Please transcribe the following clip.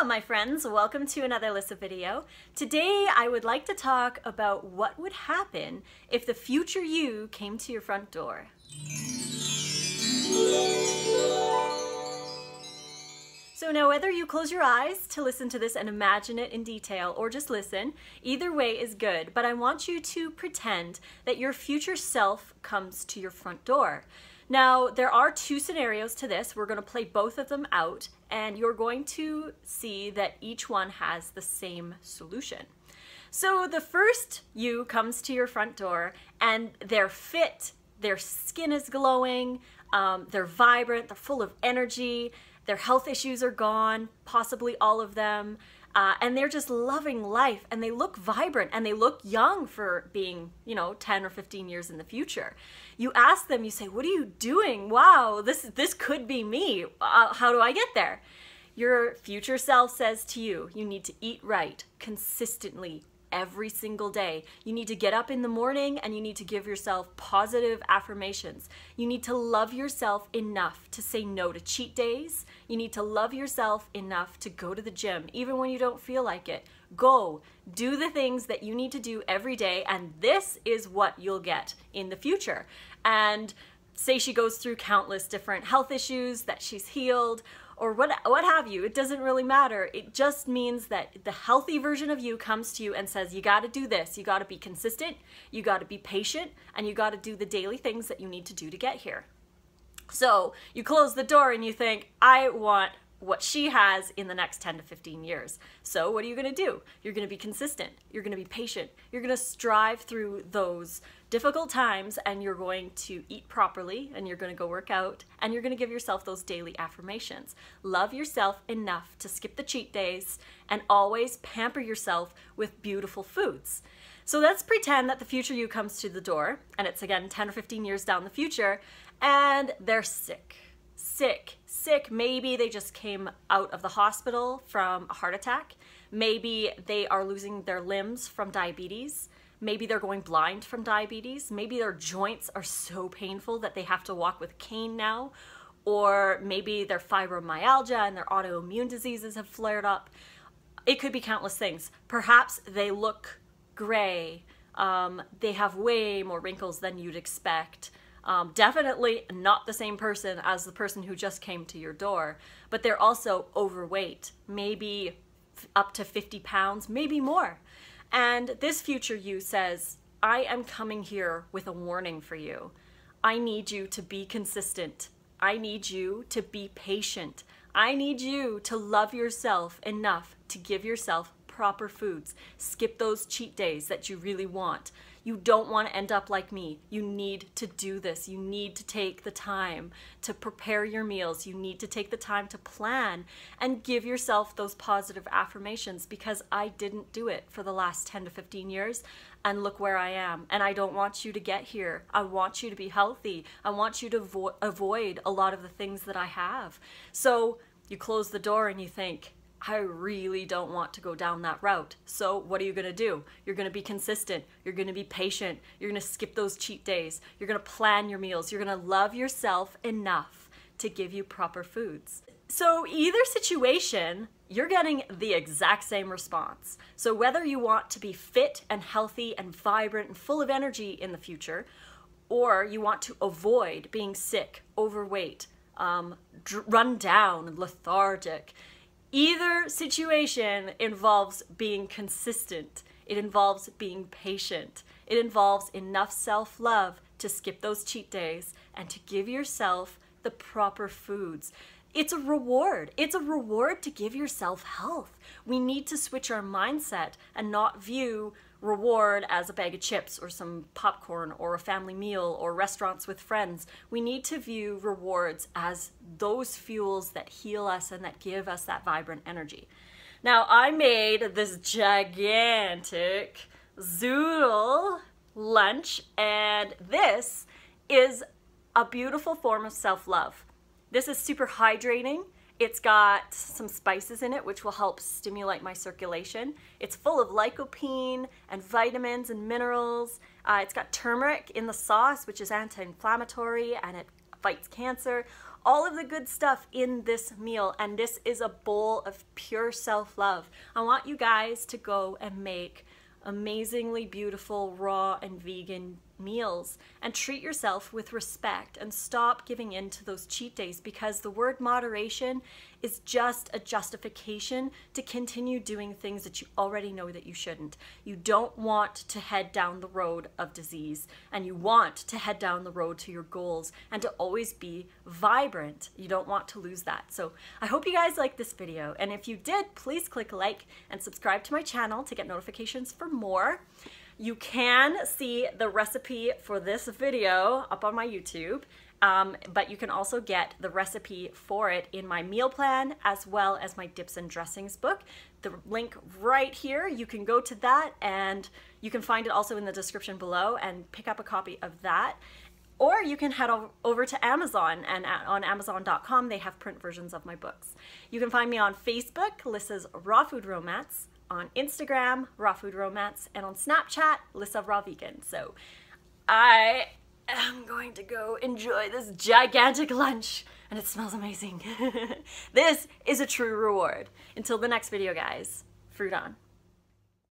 Hello my friends, welcome to another Lissa video. Today I would like to talk about what would happen if the future you came to your front door. So now whether you close your eyes to listen to this and imagine it in detail or just listen, either way is good, but I want you to pretend that your future self comes to your front door. Now, there are two scenarios to this. We're going to play both of them out, and you're going to see that each one has the same solution. So the first you comes to your front door, and they're fit, their skin is glowing, um, they're vibrant, they're full of energy, their health issues are gone, possibly all of them. Uh, and they're just loving life and they look vibrant and they look young for being, you know, 10 or 15 years in the future. You ask them, you say, What are you doing? Wow, this, this could be me. Uh, how do I get there? Your future self says to you, you need to eat right consistently every single day. You need to get up in the morning and you need to give yourself positive affirmations. You need to love yourself enough to say no to cheat days. You need to love yourself enough to go to the gym, even when you don't feel like it. Go, do the things that you need to do every day, and this is what you'll get in the future. And say she goes through countless different health issues that she's healed or what, what have you. It doesn't really matter. It just means that the healthy version of you comes to you and says, you got to do this. You got to be consistent. You got to be patient and you got to do the daily things that you need to do to get here. So you close the door and you think, I want what she has in the next 10 to 15 years. So what are you going to do? You're going to be consistent. You're going to be patient. You're going to strive through those difficult times and you're going to eat properly and you're going to go work out and you're going to give yourself those daily affirmations. Love yourself enough to skip the cheat days and always pamper yourself with beautiful foods. So let's pretend that the future you comes to the door and it's again 10 or 15 years down the future and they're sick sick, sick. Maybe they just came out of the hospital from a heart attack. Maybe they are losing their limbs from diabetes. Maybe they're going blind from diabetes. Maybe their joints are so painful that they have to walk with cane now. Or maybe their fibromyalgia and their autoimmune diseases have flared up. It could be countless things. Perhaps they look gray. Um, they have way more wrinkles than you'd expect. Um, definitely not the same person as the person who just came to your door, but they're also overweight, maybe up to 50 pounds, maybe more. And this future you says, I am coming here with a warning for you. I need you to be consistent. I need you to be patient. I need you to love yourself enough to give yourself proper foods. Skip those cheat days that you really want. You don't want to end up like me. You need to do this. You need to take the time to prepare your meals. You need to take the time to plan and give yourself those positive affirmations because I didn't do it for the last 10 to 15 years and look where I am. And I don't want you to get here. I want you to be healthy. I want you to avo avoid a lot of the things that I have. So you close the door and you think, I really don't want to go down that route. So what are you to do? You're to be consistent. You're to be patient. You're to skip those cheat days. You're to plan your meals. You're to love yourself enough to give you proper foods. So either situation, you're getting the exact same response. So whether you want to be fit and healthy and vibrant and full of energy in the future, or you want to avoid being sick, overweight, um, run down, lethargic, Either situation involves being consistent. It involves being patient. It involves enough self-love to skip those cheat days and to give yourself the proper foods. It's a reward. It's a reward to give yourself health. We need to switch our mindset and not view reward as a bag of chips or some popcorn or a family meal or restaurants with friends. We need to view rewards as those fuels that heal us and that give us that vibrant energy. Now, I made this gigantic zoodle lunch, and this is a beautiful form of self-love. This is super hydrating. It's got some spices in it which will help stimulate my circulation. It's full of lycopene and vitamins and minerals. Uh, it's got turmeric in the sauce which is anti-inflammatory and it fights cancer. all of the good stuff in this meal. And this is a bowl of pure self love. I want you guys to go and make amazingly beautiful, raw, and vegan meals and treat yourself with respect and stop giving in to those cheat days because the word moderation is just a justification to continue doing things that you already know that you shouldn't. You don't want to head down the road of disease and you want to head down the road to your goals and to always be vibrant. You don't want to lose that. So I hope you guys liked this video and if you did, please click like and subscribe to my channel to get notifications for more. You can see the recipe for this video up on my YouTube, um, but you can also get the recipe for it in my meal plan as well as my dips and dressings book. The link right here, you can go to that and you can find it also in the description below and pick up a copy of that. Or you can head over to Amazon and on Amazon.com they have print versions of my books. You can find me on Facebook, Lissa's Raw Food Romance, on Instagram, Raw Food Romance, and on Snapchat, Lissa Raw Vegan. So I am going to go enjoy this gigantic lunch and it smells amazing. this is a true reward. Until the next video, guys, fruit on.